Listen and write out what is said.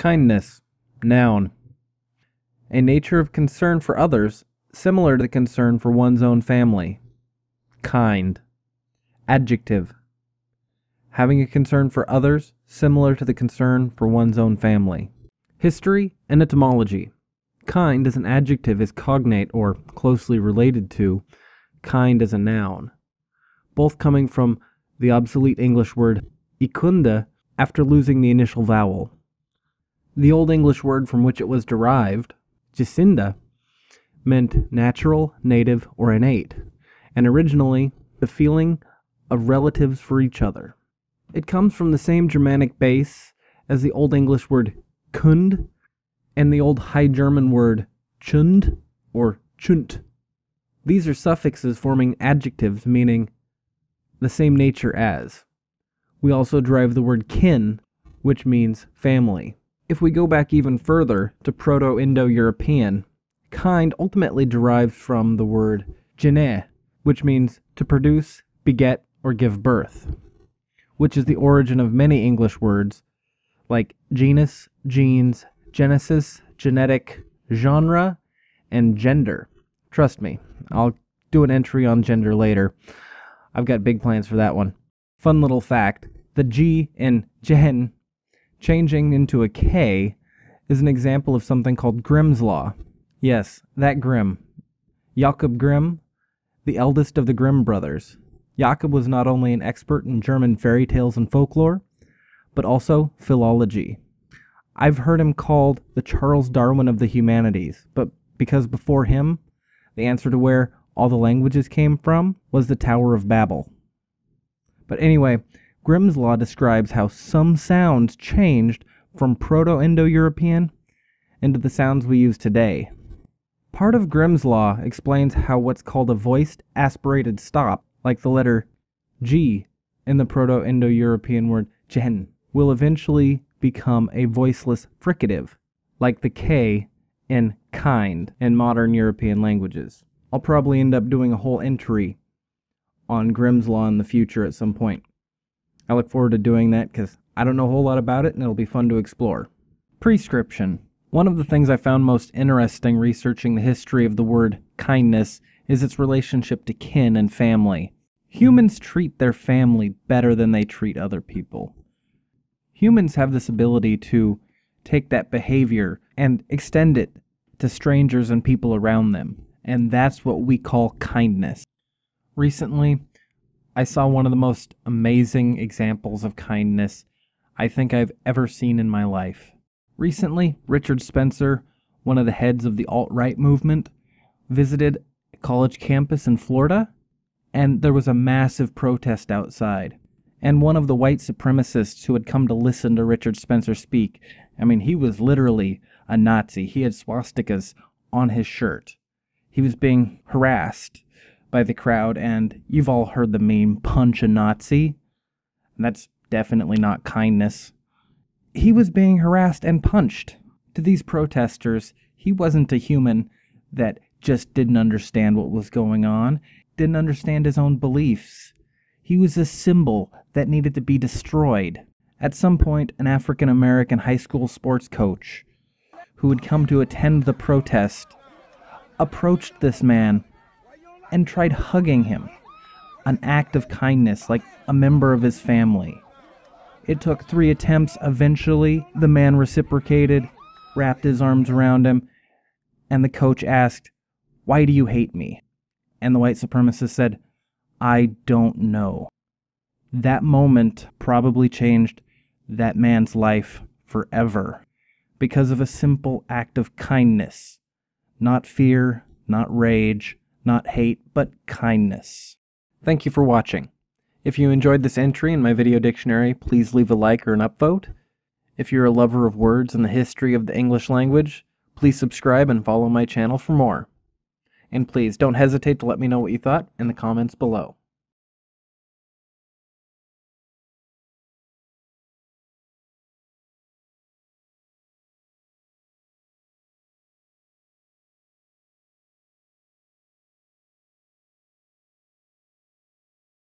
Kindness. Noun. A nature of concern for others similar to the concern for one's own family. Kind. Adjective. Having a concern for others similar to the concern for one's own family. History and etymology. Kind as an adjective is cognate or closely related to kind as a noun, both coming from the obsolete English word i-cunde after losing the initial vowel. The Old English word from which it was derived, gecynde, meant natural, native, or innate, and originally the feeling of relatives for each other. It comes from the same Germanic base as the Old English word kund and the Old High German word chund or chunt. These are suffixes forming adjectives meaning the same nature as. We also derive the word kin, which means family. If we go back even further to Proto Indo European, kind ultimately derives from the word gene, which means to produce, beget, or give birth, which is the origin of many English words like genus, genes, genesis, genetic, genre, and gender. Trust me, I'll do an entry on gender later. I've got big plans for that one. Fun little fact the G in gen changing into a K is an example of something called Grimm's Law. Yes, that Grimm. Jakob Grimm, the eldest of the Grimm brothers. Jakob was not only an expert in German fairy tales and folklore, but also philology. I've heard him called the Charles Darwin of the humanities, but because before him, the answer to where all the languages came from was the Tower of Babel. But anyway, Grimm's Law describes how some sounds changed from Proto Indo European into the sounds we use today. Part of Grimm's Law explains how what's called a voiced aspirated stop, like the letter G in the Proto Indo European word gen, will eventually become a voiceless fricative, like the K in kind in modern European languages. I'll probably end up doing a whole entry on Grimm's Law in the future at some point. I look forward to doing that because I don't know a whole lot about it and it'll be fun to explore. Prescription. One of the things I found most interesting researching the history of the word kindness is its relationship to kin and family. Humans treat their family better than they treat other people. Humans have this ability to take that behavior and extend it to strangers and people around them, and that's what we call kindness. Recently, I saw one of the most amazing examples of kindness I think I've ever seen in my life. Recently, Richard Spencer, one of the heads of the alt right movement, visited a college campus in Florida, and there was a massive protest outside. And one of the white supremacists who had come to listen to Richard Spencer speak, I mean, he was literally a Nazi. He had swastikas on his shirt. He was being harassed by the crowd, and you've all heard the meme punch a Nazi. And that's definitely not kindness he was being harassed and punched. To these protesters, he wasn't a human that just didn't understand what was going on, didn't understand his own beliefs. He was a symbol that needed to be destroyed. At some point, an African American high school sports coach who had come to attend the protest approached this man and tried hugging him, an act of kindness like a member of his family. It took three attempts. Eventually, the man reciprocated, wrapped his arms around him, and the coach asked, Why do you hate me? And the white supremacist said, I don't know. That moment probably changed that man's life forever because of a simple act of kindness. Not fear, not rage, not hate, but kindness. Thank you for watching. If you enjoyed this entry in my video dictionary, please leave a like or an upvote. If you're a lover of words and the history of the English language, please subscribe and follow my channel for more. And please don't hesitate to let me know what you thought in the comments below.